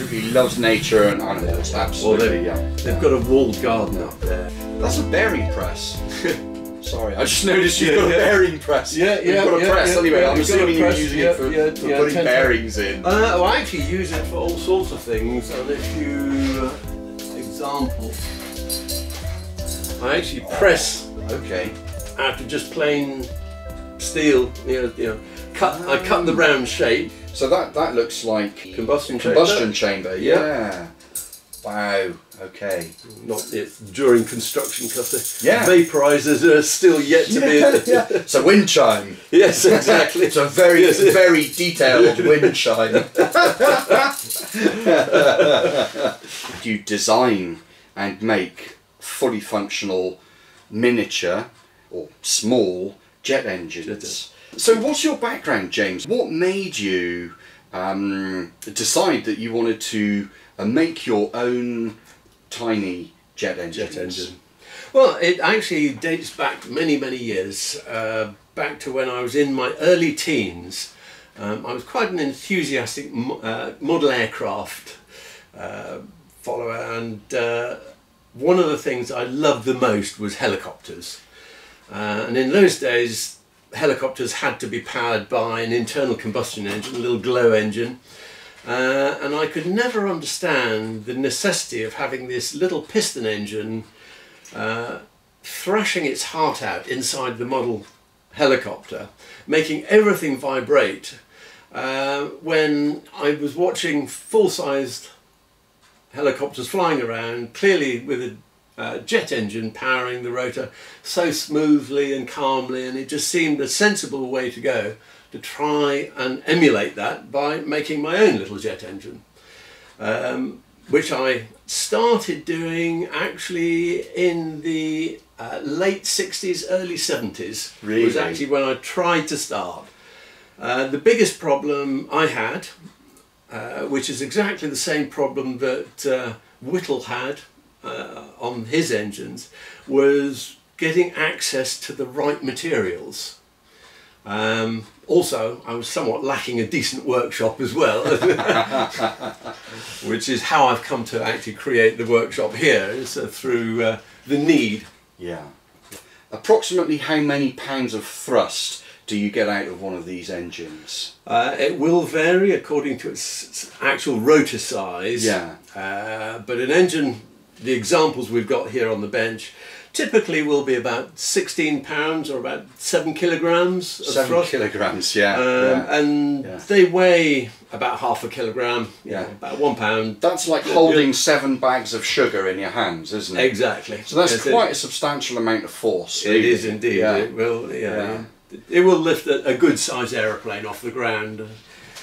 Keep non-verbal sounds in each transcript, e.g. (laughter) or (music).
absolutely loves nature and animals. Absolutely, yeah. They've got a walled garden up there. That's a bearing press. (laughs) Sorry, I just noticed you've Yeah, got a yeah. bearing press. Yeah, yeah. You've got a yeah, press anyway. I'm you've got a assuming you're using yeah, it for, yeah, for putting bearings in. Uh, well, I actually use it for all sorts of things, and if you uh, example, I actually press Okay. out of just plain steel. You know, you know, cut. I cut the round shape. So that that looks like Combustion combustion chamber. chamber. Yeah. Yeah. Wow. Okay. Not it's during construction because the Yeah. vaporizers are still yet to be. yeah. (laughs) It's a wind chime. yes, exactly. It's a very, very detailed (laughs) wind chime. (laughs) you design and make fully functional miniature or small jet engines. So, what's your background, James? What made you um, decide that you wanted to uh, make your own tiny jet jet engine. Well, it actually dates back many, many years, uh, back to when I was in my early teens. Um, I was quite an enthusiastic mo- uh, model aircraft uh, follower, and uh, one of the things I loved the most was helicopters. Uh, and in those days, helicopters had to be powered by an internal combustion engine, a little glow engine. Uh, and I could never understand the necessity of having this little piston engine uh, thrashing its heart out inside the model helicopter, making everything vibrate. Uh, when I was watching full-sized helicopters flying around, clearly with a uh, jet engine powering the rotor so smoothly and calmly, and it just seemed a sensible way to go to try and emulate that by making my own little jet engine, um, which I started doing actually in the uh, late 60s, early 70s. really? Was actually when I tried to start. Uh, the biggest problem I had, uh, which is exactly the same problem that uh, Whittle had uh, on his engines, was getting access to the right materials. Um, also, I was somewhat lacking a decent workshop as well, (laughs) which is how I've come to actually create the workshop here, is uh, through uh, the need. Yeah. Approximately how many pounds of thrust do you get out of one of these engines? Uh, it will vary according to its, actual rotor size. Yeah. Uh, but an engine, the examples we've got here on the bench, typically will be about 16 pounds or about 7 kilograms of Seven thrust. kilograms, yeah. Um, yeah. And Yeah. they weigh about half a kilogram, Yeah. know, about one pound. That's like holding seven bags of sugar in your hands, isn't it? Exactly. So that's Yes, it- quite a substantial amount of force. It really. is indeed. Yeah. It will. Yeah. Yeah. It will lift a, a good sized aeroplane off the ground.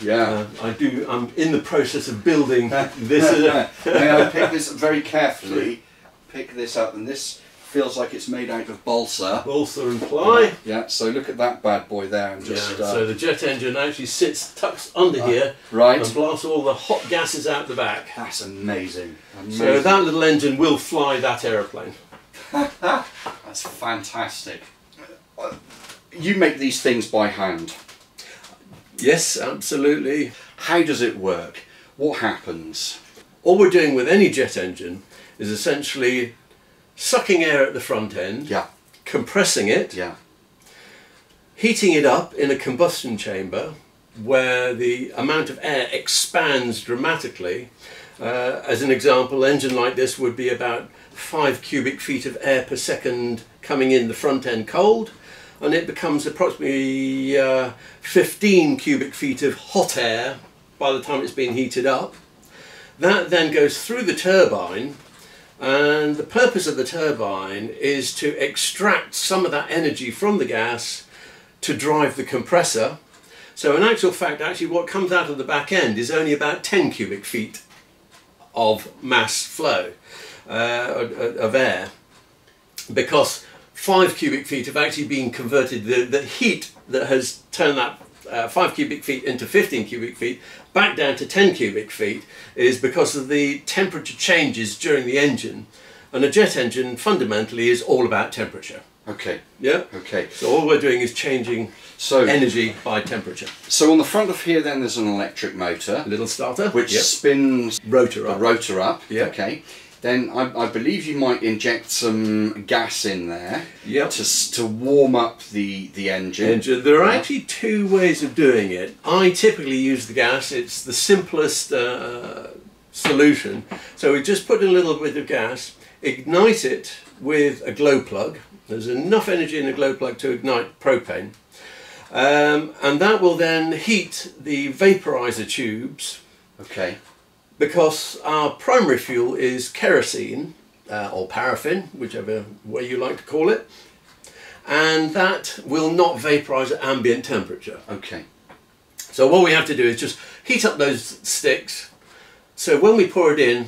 Yeah. Uh, I do. I'm in the process of building this. uh, May I pick this very carefully? Pick this up, and this feels like it's made out of balsa. balsa and ply. Yeah. So look at that bad boy there, and just yeah, uh, so the jet engine actually sits tucks under here right. and blasts all the hot gases out the back. That's amazing. amazing. So that little engine will fly that aeroplane. (laughs) That's fantastic. Uh, You make these things by hand. Yes, absolutely. How does it work? What happens? All we're doing with any jet engine is essentially sucking air at the front end, Yeah. compressing it, Yeah. heating it up in a combustion chamber where the amount of air expands dramatically. Uh, as an example, an engine like this would be about 5 cubic feet of air per second coming in the front end cold, and it becomes approximately uh, 15 cubic feet of hot air by the time it's been heated up. That then goes through the turbine, and the purpose of the turbine is to extract some of that energy from the gas to drive the compressor. So in actual fact, actually what comes out of the back end is only about 10 cubic feet of mass flow uh, of- of air because 5 cubic feet have actually been converted, the, the heat that has turned that uh, 5 cubic feet into 15 cubic feet back down to 10 cubic feet is because of the temperature changes during the engine. And a jet engine fundamentally is all about temperature. Okay. Yeah. Okay. So all we're doing is changing So energy by temperature. so on the front of here then there's an electric motor A little starter. which Yep. spins rotor the up. rotor up. Yeah. Okay. Then I, I believe you might inject some gas in there Yep. to to warm up the the engine. engine. There are Yeah. actually two ways of doing it. I typically use the gas. It's the simplest uh, solution. So we just put a little bit of gas, ignite it with a glow plug. There's enough energy in a glow plug to ignite propane. Um, and that will then heat the vaporizer tubes Okay. Because our primary fuel is kerosene uh, or paraffin, whichever way you like to call it, and that will not vaporize at ambient temperature. Okay. So what we have to do is just heat up those sticks. So when we pour it in,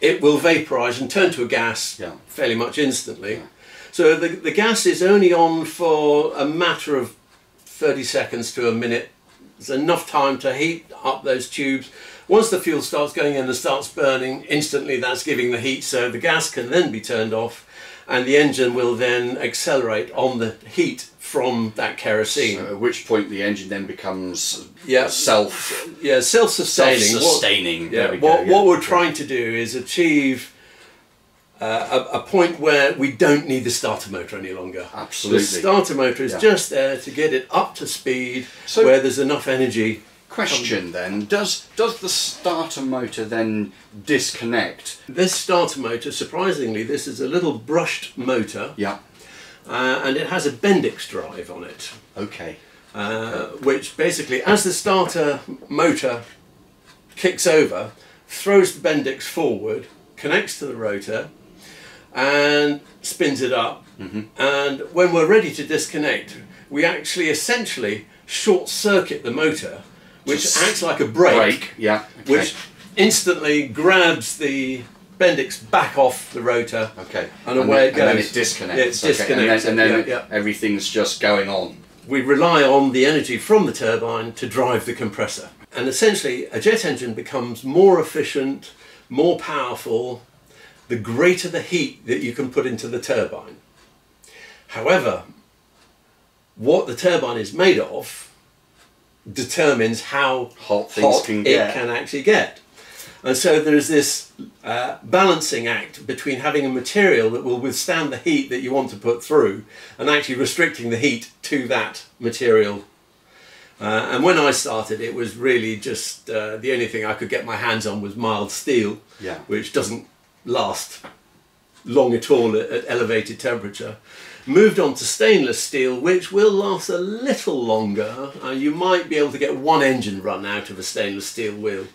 it will vaporize and turn to a gas Yeah. fairly much instantly. So the, the gas is only on for a matter of 30 seconds to a minute. There's enough time to heat up those tubes. Once the fuel starts going in and starts burning, instantly that's giving the heat so the gas can then be turned off and the engine will then accelerate on the heat from that kerosene. So at which point the engine then becomes Yeah. self Yeah, self-sustaining. What- self-sustaining. Yeah, There we go, what, yeah. what we're trying to do is achieve uh, a, a point where we don't need the starter motor any longer. Absolutely. The starter motor is Yeah. just there to get it up to speed So- where there's enough energy. Question then: Does does the starter motor then disconnect? This starter motor, surprisingly, this is a little brushed motor Yeah. uh, and it has a Bendix drive on it. Okay. uh, which basically, as the starter motor kicks over, throws the Bendix forward, connects to the rotor, and spins it up. And when we're ready to disconnect, we actually essentially short circuit the motor, which Just acts like a brake, Brake. Yeah. Okay. which instantly grabs the Bendix back off the rotor. Okay. And away it then, And then goes. it disconnects. Okay. disconnects And then, and then yeah, yeah. everything's just going on. we rely on the energy from the turbine to drive the compressor. And essentially, a jet engine becomes more efficient, more powerful, the greater the heat that you can put into the turbine. However, what the turbine is made of determines how Hot things hot can it get. can actually get. And so there's this uh, balancing act between having a material that will withstand the heat that you want to put through and actually restricting the heat to that material. Uh, and when I started, it was really just uh, the only thing I could get my hands on was mild steel, Yeah. which doesn't last long at all at, at elevated temperature. Moved on to stainless steel, which will last a little longer. Uh, you might be able to get one engine run out of a stainless steel wheel.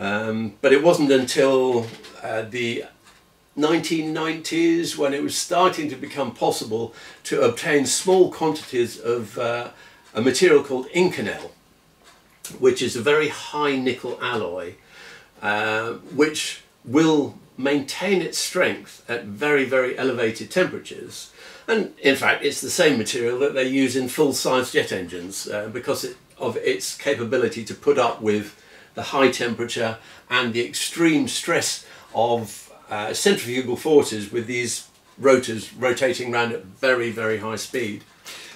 Um, but it wasn't until uh, the 1990s when it was starting to become possible to obtain small quantities of uh, a material called Inconel, which is a very high nickel alloy, uh, which will maintain its strength at very, very elevated temperatures. And in fact, it's the same material that they use in full size jet engines uh, because it, of its capability to put up with the high temperature and the extreme stress of uh, centrifugal forces with these rotors rotating around at very, very high speed.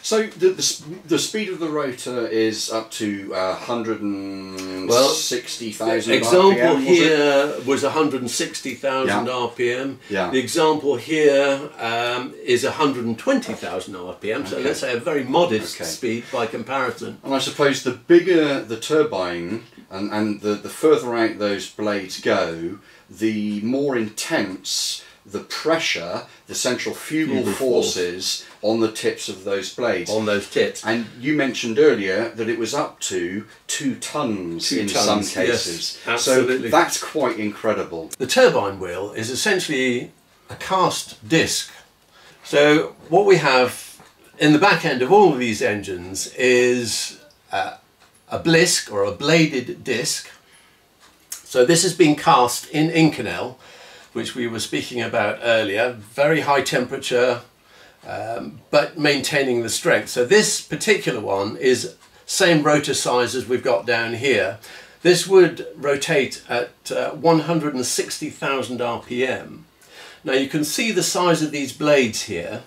So the, the, the speed of the rotor is up to uh, 160,000 example RPM, was it? here was 160,000 Yeah. RPM. Yeah. The example here um, is 120,000 RPM. So Okay. let's say a very modest Okay. speed by comparison. And I suppose the bigger the turbine and, and the, the further out those blades go, the more intense the pressure, the centrifugal Fugal force. forces on the tips of those blades. On those tips. And you mentioned earlier that it was up to two tons Two in tons, some yes, cases. absolutely. So that's quite incredible. The turbine wheel is essentially a cast disc. So what we have in the back end of all of these engines is uh, a blisk or a bladed disc. So this has been cast in Inconel, which we were speaking about earlier. Very high temperature, um, but maintaining the strength. So this particular one is same rotor size as we've got down here. This would rotate at uh, 160,000 RPM. Now you can see the size of these blades here.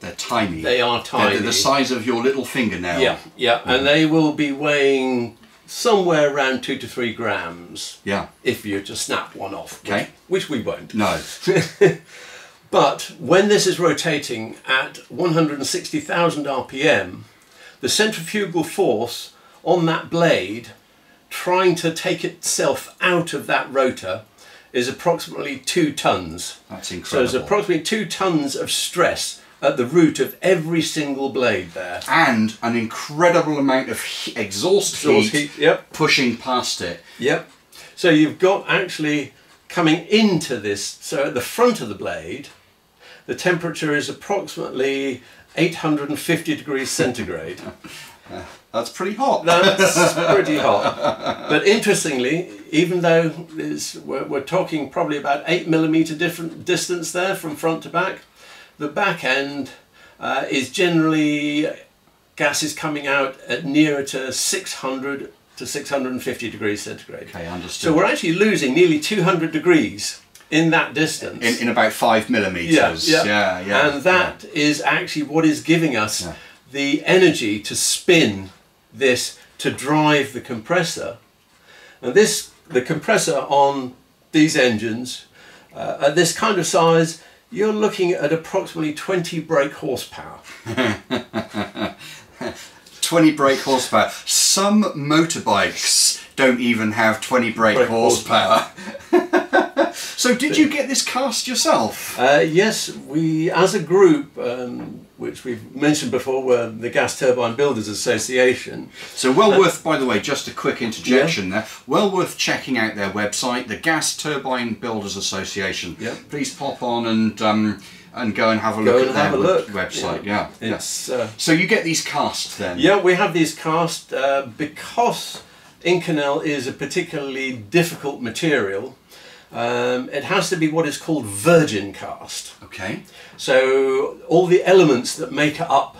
They're tiny. They are They're tiny. the size of your little fingernail. Yeah, yeah, and they will be weighing somewhere around two to three grams Yeah. if you to snap one off. which- Okay. Which, we won't. No. (laughs) But when this is rotating at 160,000 RPM, the centrifugal force on that blade trying to take itself out of that rotor is approximately two tons. That's incredible. So there's approximately two tons of stress at the root of every single blade there. and an incredible amount of he- exhaust, Exhaust heat, heat, yep. pushing past it. Yep. So you've got actually coming into this, so at the front of the blade, the temperature is approximately 850 degrees centigrade. (laughs) That's pretty hot. That's (laughs) pretty hot. But interestingly, even though we're, we're talking probably about 8 millimeter different distance there from front to back, the back end uh, is generally gases coming out at nearer to 600 to 650 degrees centigrade. Okay, understood. So we're actually losing nearly 200 degrees in that distance. in, in about five millimeters. Yeah, yeah, yeah. And that is actually what is giving us Yeah. the energy to spin this to drive the compressor. And this, the compressor on these engines, uh, at this kind of size, you're looking at approximately 20 brake horsepower. (laughs) 20 brake horsepower. Some motorbikes don't even have 20 brake, Brake horsepower. So, did you get this cast yourself? Uh, yes, we, as a group, um, which we've mentioned before, we're the Gas Turbine Builders Association. So, well worth, by the way, just a quick interjection there. Well worth checking out their website, the Gas Turbine Builders Association. Yeah. Please pop on and um, and go and have a Go look at their have a web- look. website. Yeah. yeah. It's uh, So you get these cast then. Yeah, we have these cast uh, because Inconel is a particularly difficult material. Um, it has to be what is called virgin cast. Okay. So all the elements that make up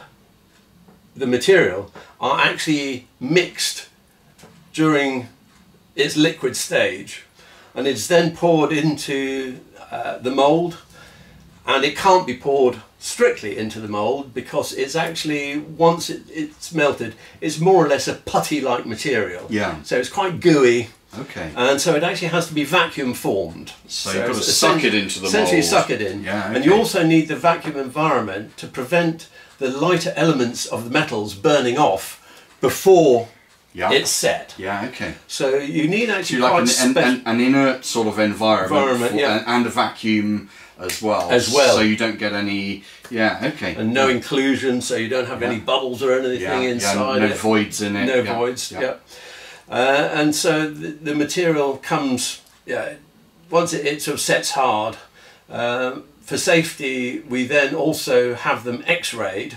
the material are actually mixed during its liquid stage, and it's then poured into uh, the mold. And it can't be poured strictly into the mold because it's actually once it, it's melted, it's more or less a putty-like material. Yeah. So it's quite gooey. Okay. And so it actually has to be vacuum formed. So you've got to suck it into the Essentially mould. suck it in. Yeah, And you also need the vacuum environment to prevent the lighter elements of the metals burning off before yeah. it's set. yeah. Okay. So you need actually you like an, an, an, an inert sort of environment, Environment, for- yeah. and, a vacuum as well. As well. So you don't get any. Yeah. Okay. and no inclusion, so you don't have any bubbles or anything yeah, inside yeah, no it. voids in it. no yeah, voids. yeah. Uh, and so the, the material comes. Yeah. Once it, it sort of sets hard. Um, for safety, we then also have them X-rayed,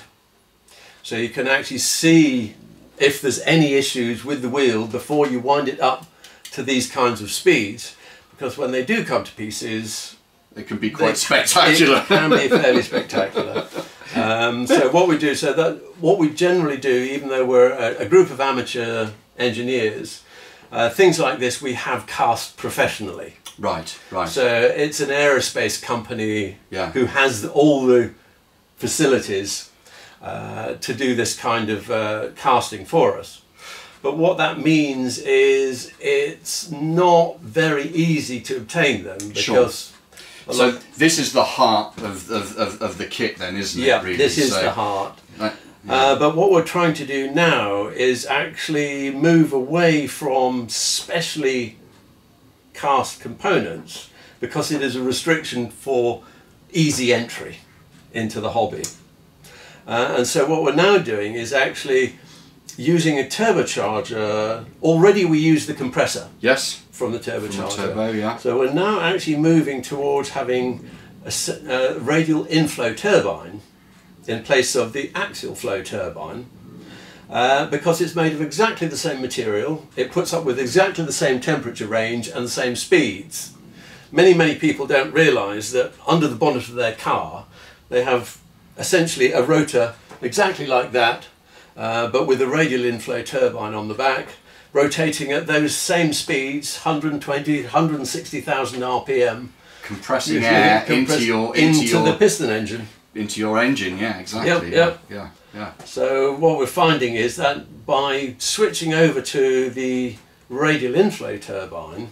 so you can actually see if there's any issues with the wheel before you wind it up to these kinds of speeds. Because when they do come to pieces, It can be quite they- spectacular. It (laughs) can be fairly spectacular. Um, so what we do, so that what we generally do, even though we're a, a group of amateur engineers, uh, things like this we have cast professionally. right. Right. So it's an aerospace company Yeah. who has all the facilities uh, to do this kind of uh, casting for us. But what that means is it's not very easy to obtain them because a So this is the heart of, of, of, of the kit then, isn't yeah, it? Really? this is So the heart. that- Uh, but what we're trying to do now is actually move away from specially cast components because it is a restriction for easy entry into the hobby. Uh, and so what we're now doing is actually using a turbocharger. Already we use the compressor yes. from the turbocharger. From the turbo, yeah. So we're now actually moving towards having a, uh, radial inflow turbine in place of the axial flow turbine. Uh, because it's made of exactly the same material, it puts up with exactly the same temperature range and the same speeds. Many, many people don't realise that under the bonnet of their car, they have essentially a rotor exactly like that, uh, but with a radial inflow turbine on the back, rotating at those same speeds, 120, 160,000 RPM, Compressing air into your into, into your the piston engine. Into your engine. Yeah, exactly. Yep, yeah, yeah, yeah. So what we're finding is that by switching over to the radial inflow turbine,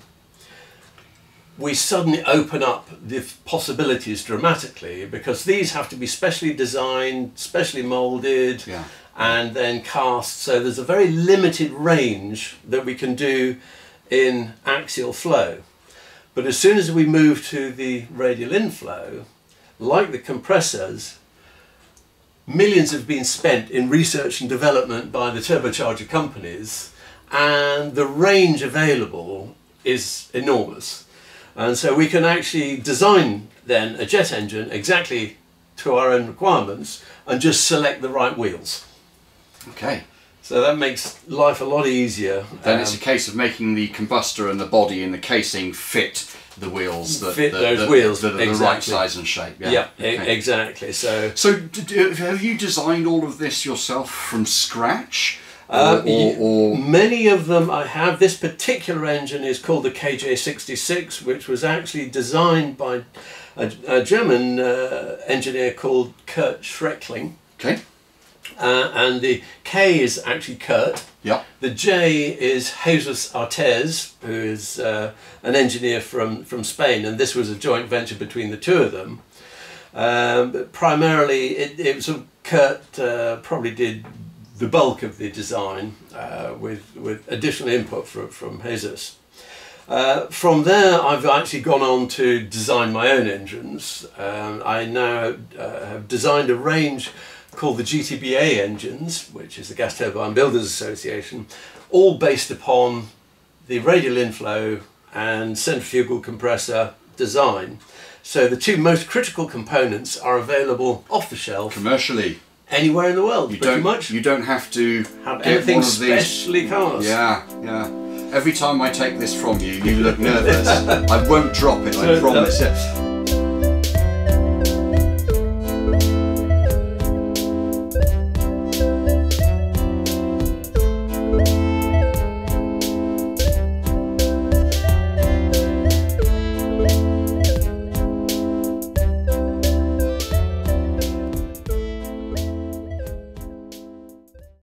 we suddenly open up the possibilities dramatically because these have to be specially designed, specially molded, Yeah. and then cast. So there's a very limited range that we can do in axial flow. But as soon as we move to the radial inflow, like the compressors, millions have been spent in research and development by the turbocharger companies, and the range available is enormous. And so we can actually design then a jet engine exactly to our own requirements and just select the right wheels. Okay. So that makes life a lot easier. Then it's Um, a case of making the combustor and the body and the casing fit the wheels that Fit that- those that- wheels, that are the right size and shape. Yeah. yeah, Okay. exactly. So So, have you designed all of this yourself from scratch, or, Uh, or, y- or Many of them I have. This particular engine is called the KJ66, which was actually designed by a, a German uh, engineer called Kurt Schreckling. okay? Uh, and the K is actually Kurt. Yeah. The J is Jesus Artes, who is uh, an engineer from, from Spain, and this was a joint venture between the two of them. Um, but primarily, it, it was Kurt uh, probably did the bulk of the design uh, with with additional input from from Jesus. Uh, from there, I've actually gone on to design my own engines. Um, I now uh, have designed a range called the GTBA engines, which is the Gas Turbine Builders Association, all based upon the radial inflow and centrifugal compressor design. So the two most critical components are available off the shelf Commercially, anywhere in the world, you pretty don't much. you don't have to have get anything one of these. specially cast. Yeah, yeah. Every time I take this from you, you look nervous. (laughs) I won't drop it. I promise. Yeah.